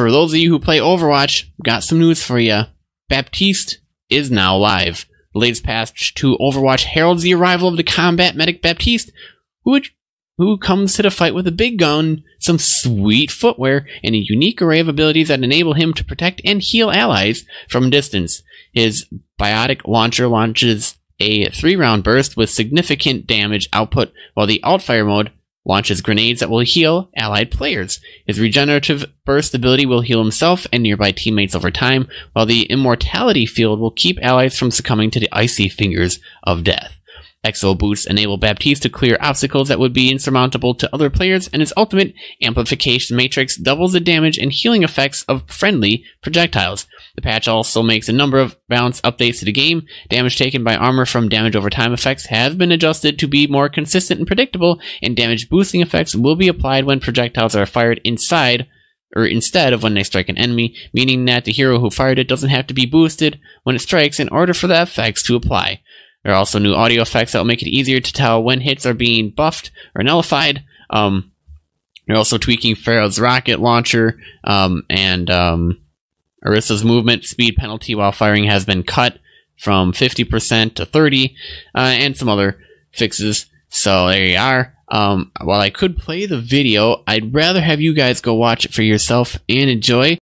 for those of you who play Overwatch, got some news for you. Baptiste is now live. The latest patch to Overwatch heralds the arrival of the combat medic Baptiste, who, who comes to the fight with a big gun, some sweet footwear, and a unique array of abilities that enable him to protect and heal allies from distance. His biotic launcher launches a three round burst with significant damage output, while the Altfire mode launches grenades that will heal allied players. His regenerative burst ability will heal himself and nearby teammates over time, while the immortality field will keep allies from succumbing to the icy fingers of death. Exo boosts enable Baptiste to clear obstacles that would be insurmountable to other players, and his ultimate amplification matrix doubles the damage and healing effects of friendly projectiles. The patch also makes a number of balance updates to the game. Damage taken by armor from damage over time effects has been adjusted to be more consistent and predictable, and damage boosting effects will be applied when projectiles are fired inside or instead of when they strike an enemy, meaning that the hero who fired it doesn't have to be boosted when it strikes in order for the effects to apply. There are also new audio effects that will make it easier to tell when hits are being buffed or nullified. Um, they're also tweaking Pharah's rocket launcher um, and um, Orisa's movement speed penalty while firing has been cut from 50% to 30 uh, and some other fixes. So there you are. Um, while I could play the video, I'd rather have you guys go watch it for yourself and enjoy.